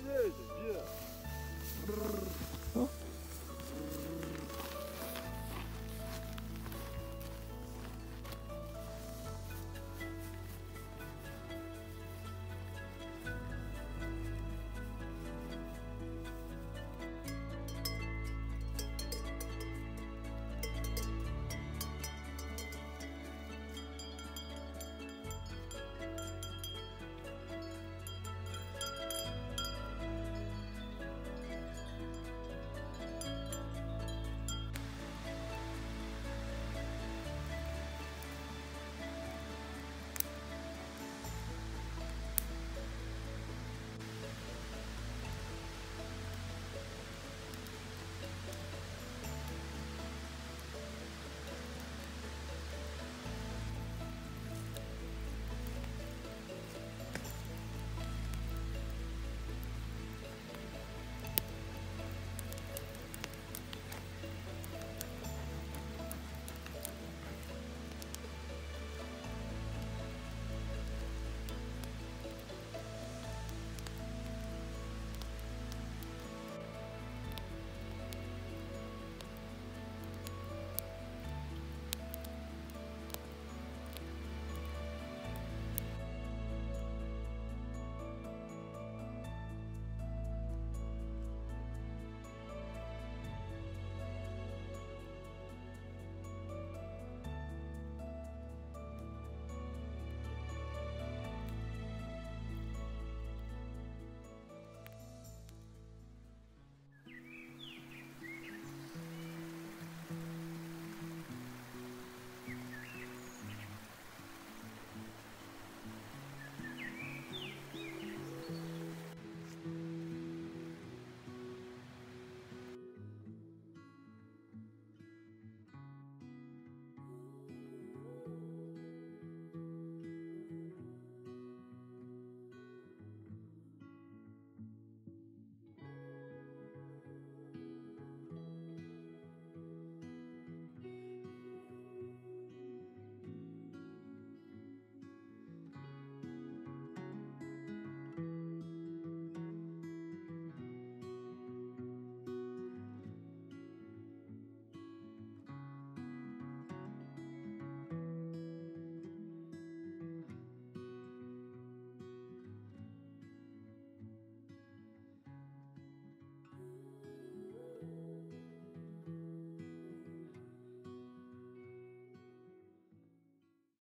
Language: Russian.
гоняете? Где?